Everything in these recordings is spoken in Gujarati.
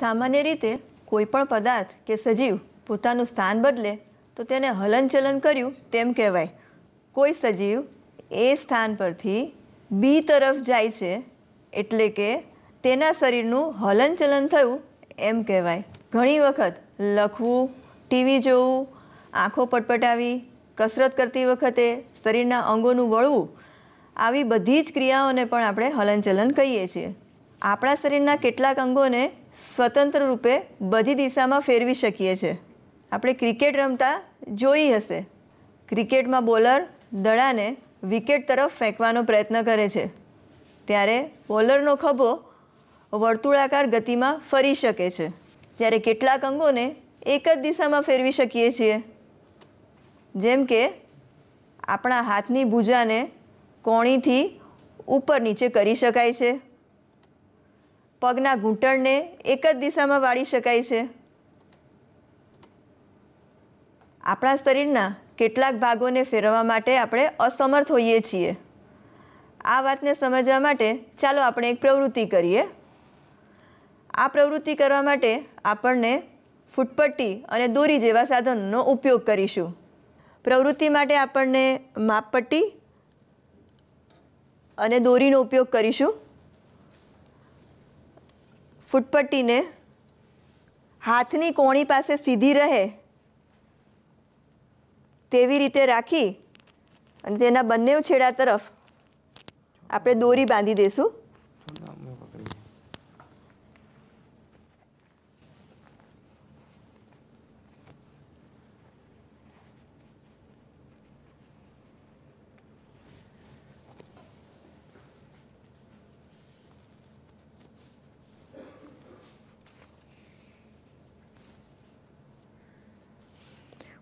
સામાન્ય રીતે કોઈ પણ પદાર્થ કે સજીવ પોતાનું સ્થાન બદલે તો તેને હલનચલન કર્યું તેમ કહેવાય. કોઈ સજીવ એ સ્થાન પરથી બી તરફ જાય છે એટલે કે તેના શરીરનું હલનચલન થયું એમ કહેવાય. ઘણી વખત લખવું, ટીવી જોવું, આંખો પટપટાવી, કસરત કરતી વખતે શરીરના અંગોનું વળવું, આવી બધી જ ક્રિયાઓને પણ આપણે હલનચલન કહીએ છીએ. આપણા શરીરના કેટલાક અંગોને સ્વતંત્ર રૂપે બધી દિશામાં ફેરવી શકીએ છીએ આપણે ક્રિકેટ રમતા જોઈ હશે. ક્રિકેટમાં બોલર દડાને વિકેટ તરફ ફેંકવાનો પ્રયત્ન કરે છે. ત્યારે બોલરનો ખભો વર્તુળાકાર ગતિમાં ફરી શકે છે. જ્યારે કેટલાક અંગોને એક જ દિશામાં ફેરવી શકીએ છીએ. જેમ કે આપણા હાથની ભૂજાને કોણીથી ઉપર નીચે કરી શકાય છે. પગના ઘૂંટણને એક જ દિશામાં વાળી શકાય છે. આપણા શરીરના કેટલાક ભાગોને ફેરવવા માટે આપણે અસમર્થ હોઈએ છીએ. આ વાતને સમજવા માટે ચાલો આપણે એક પ્રવૃત્તિ કરીએ. આ પ્રવૃત્તિ કરવા માટે આપણને ફૂટપટ્ટી અને દોરી જેવા સાધનોનો ઉપયોગ કરીશું. પ્રવૃત્તિ માટે આપણને માપપટ્ટી અને દોરીનો ઉપયોગ કરીશું. ફૂટપટ્ટીને હાથની કોણી પાસે સીધી રહે તેવી રીતે રાખી અને તેના બંને છેડા તરફ આપણે દોરી બાંધી દઈશું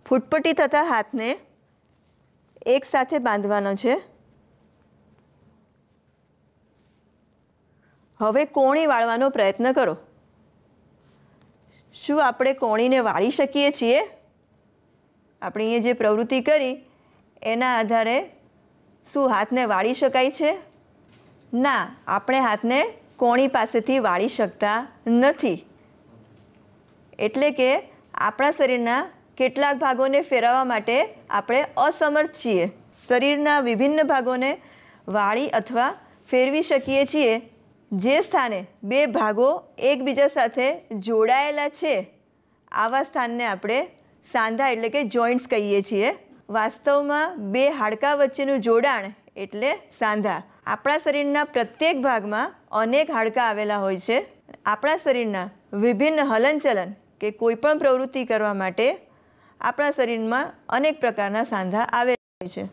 ફૂટપટ્ટી થતા હાથને એક સાથે બાંધવાનો છે. હવે કોણી વાળવાનો પ્રયત્ન કરો. શું આપણે કોણીને વાળી શકીએ છીએ? આપણે અહીંયા જે પ્રવૃત્તિ કરી, એના આધારે શું હાથને વાળી શકાય છે? ના, આપણે હાથને કોણી પાસેથી વાળી શકતા નથી. એટલે કે આપણા શરીરના કેટલાક ભાગોને ફેરવવા માટે આપણે અસમર્થ છીએ. શરીરના વિભિન્ન ભાગોને વાળી અથવા ફેરવી શકીએ છીએ. જે સ્થાને બે ભાગો એકબીજા સાથે જોડાયેલા છે, આવા સ્થાનને આપણે સાંધા એટલે કે જોઈન્ટ્સ કહીએ છીએ. વાસ્તવમાં બે હાડકાં વચ્ચેનું જોડાણ એટલે સાંધા. આપણા શરીરના પ્રત્યેક ભાગમાં અનેક હાડકાં આવેલા હોય છે. આપણા શરીરના વિભિન્ન હલનચલન કે કોઈપણ પ્રવૃત્તિ કરવા માટે આપણા શરીરમાં અનેક પ્રકારના સાંધા આવે છે.